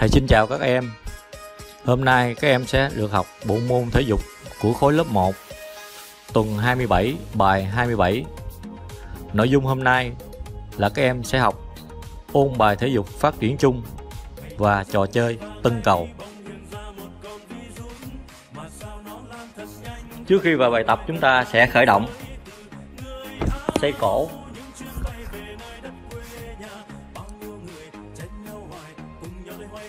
Thầy xin chào các em. Hôm nay các em sẽ được học bộ môn thể dục của khối lớp 1 tuần 27 bài 27. Nội dung hôm nay là các em sẽ học ôn bài thể dục phát triển chung và trò chơi tân cầu. Trước khi vào bài tập, chúng ta sẽ khởi động xây cổ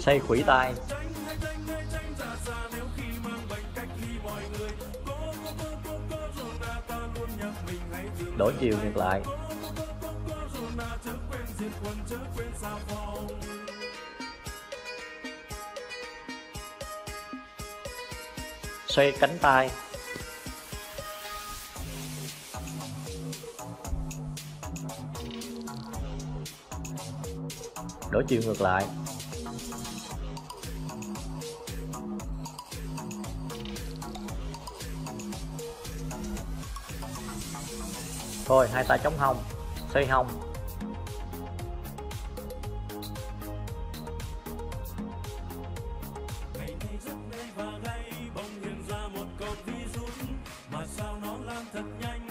xây khủy tay đổi chiều ngược lại. Xoay cánh tay đổi chiều ngược lại. Thôi hai tay chống hông xoay hông.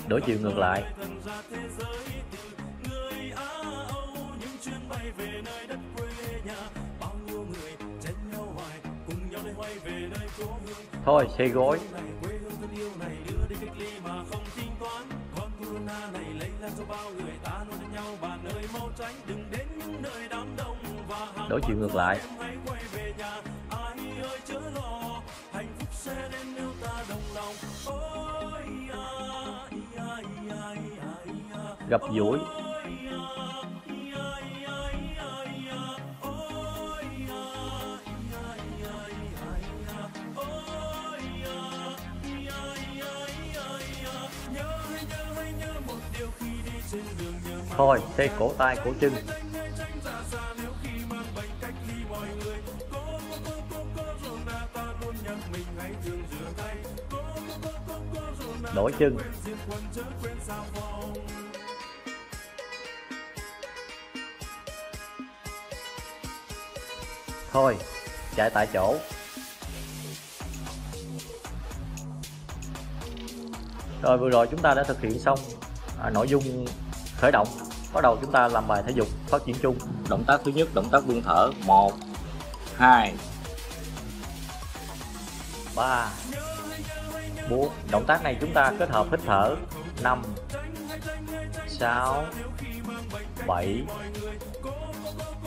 Đổi chiều ngược lại. Thôi xoay gối. Đổi chiều ngược lại. Gặp duỗi. Thôi xe cổ tay cổ chân. Đổi chân. Thôi chạy tại chỗ. Rồi vừa rồi chúng ta đã thực hiện xong à, nội dung khởi động. Bắt đầu chúng ta làm bài thể dục phát triển chung. Động tác thứ nhất động tác buông thở. Một hai ba. Bốn. Động tác này chúng ta kết hợp hít thở. Năm. Sáu. Bảy.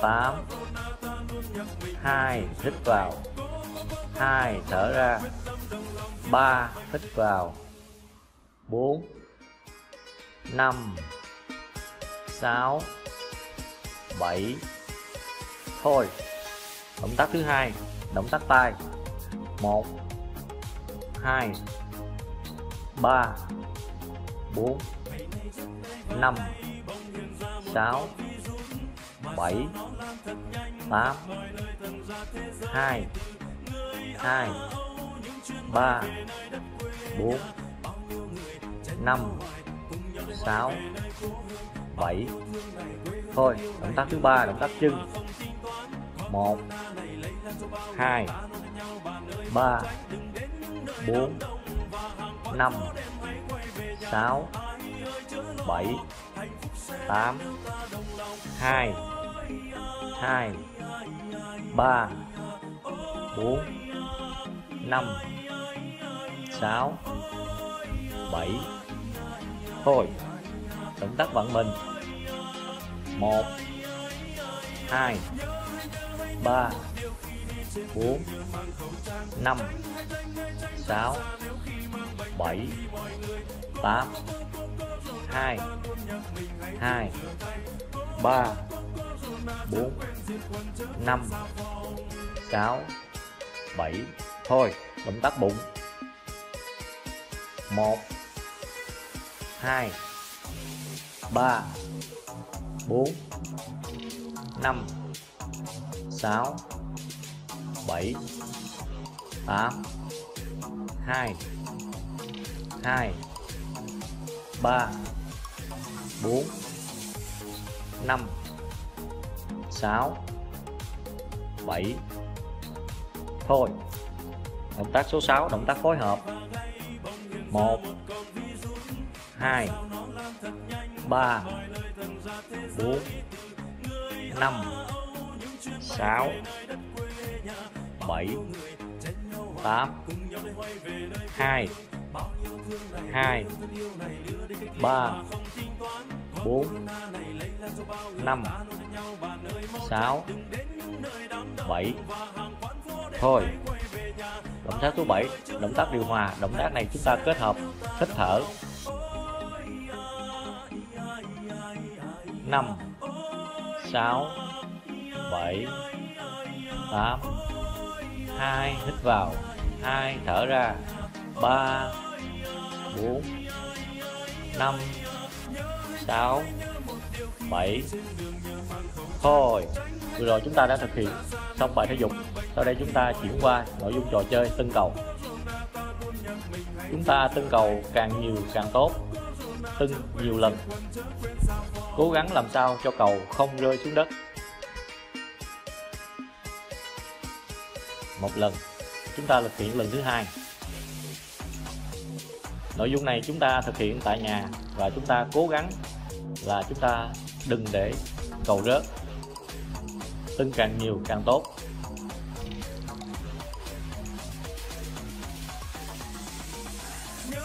Tám. Hai. Hít vào. Hai. Thở ra. Ba. Hít vào. Bốn. Năm. Sáu. Bảy. Thôi. Động tác thứ hai. Động tác tay. Một hai, ba, bốn, năm, sáu, bảy, tám, hai hai, ba, bốn, năm, sáu, bảy. Thôi, động tác thứ ba, động tác chân. Một, hai, ba bốn, năm, sáu, bảy. Tám hai hai ba bốn năm sáu bảy thôi động tác vận mình. Một, hai, ba bốn, năm, sáu, bảy 8 2 2 3 4 5 6 7 thôi, động tác bụng. 1 2 3 4 5 6 7 8 2 2 3 4 5 6 7 Thôi, Động tác số 6 động tác phối hợp. 1 2 3 4 5 6 7 8 2 2 3 4 5 6 7 Thôi, Động tác số 7 Động tác điều hòa, Động tác này chúng ta kết hợp, hít thở. 5 6 7 8 2 hít vào. 2 thở ra. 3 4 5 6 7 Thôi, Vừa rồi chúng ta đã thực hiện xong bài thể dục. Sau đây chúng ta chuyển qua nội dung trò chơi tân cầu. Chúng ta tân cầu càng nhiều càng tốt. Tưng nhiều lần. Cố gắng làm sao cho cầu không rơi xuống đất. Một lần. Chúng ta thực hiện lần thứ hai. Nội dung này chúng ta thực hiện tại nhà Và chúng ta cố gắng là chúng ta đừng để cầu rớt. Tưng càng nhiều càng tốt.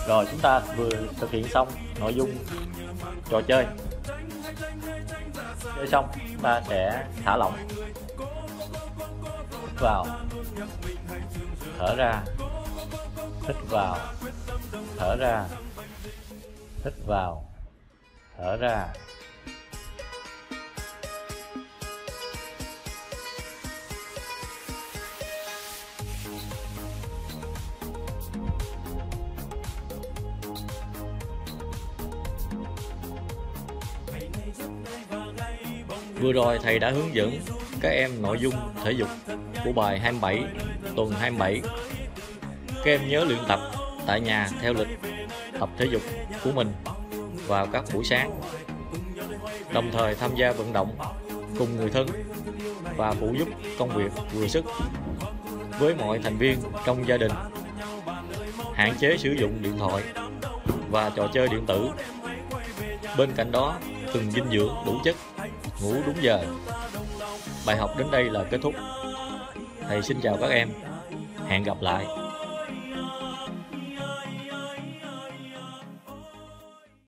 Rồi, chúng ta vừa thực hiện xong nội dung trò chơi. Chơi xong ta sẽ thả lỏng vào thở ra, hít vào, thở ra, hít vào, thở ra. Vừa rồi thầy đã hướng dẫn các em nội dung thể dục của bài 27 tuần 27 Các em nhớ luyện tập tại nhà theo lịch tập thể dục của mình vào các buổi sáng. Đồng thời tham gia vận động cùng người thân và phụ giúp công việc vừa sức với mọi thành viên trong gia đình. Hạn chế sử dụng điện thoại và trò chơi điện tử. Bên cạnh đó từng dinh dưỡng đủ chất, ngủ đúng giờ. Bài học đến đây là kết thúc. Thầy xin chào các em hẹn gặp lại.